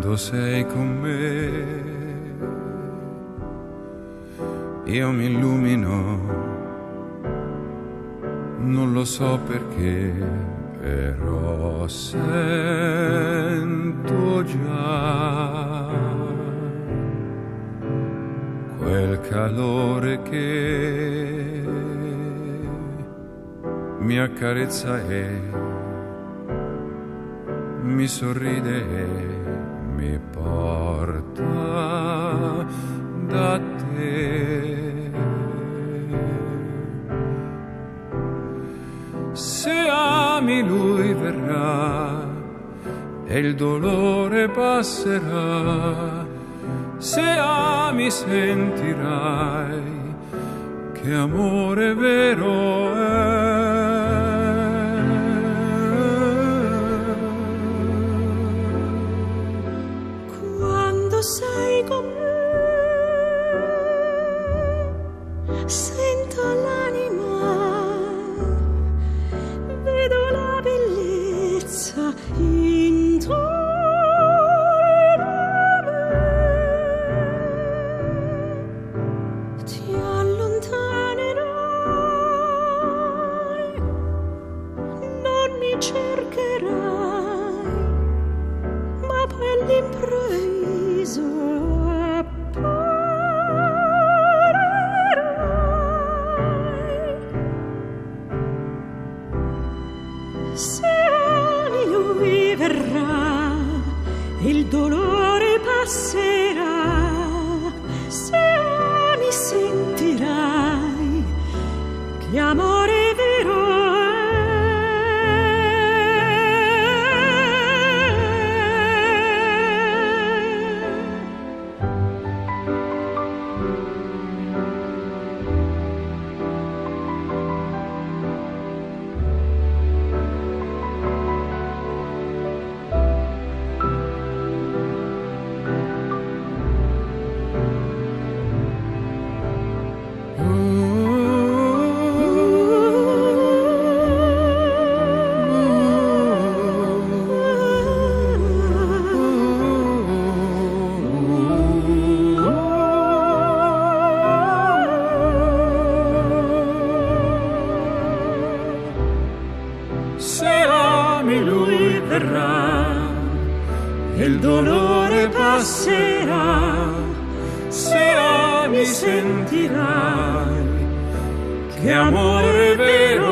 quando sei con me. Io mi illumino, non lo so perché, però sento già quel calore che mi accarezza e mi sorride mi porta da te. Se ami lui verrà e il dolore passerà. Se ami sentirai che amore vero sei con me. Sento l'anima, vedo la bellezza intorno a me. Ti allontanerai, non mi cercherai, passerà se mi sentirai Se ami lui verrà e il dolore passerà. Se ami sentirai che amore vero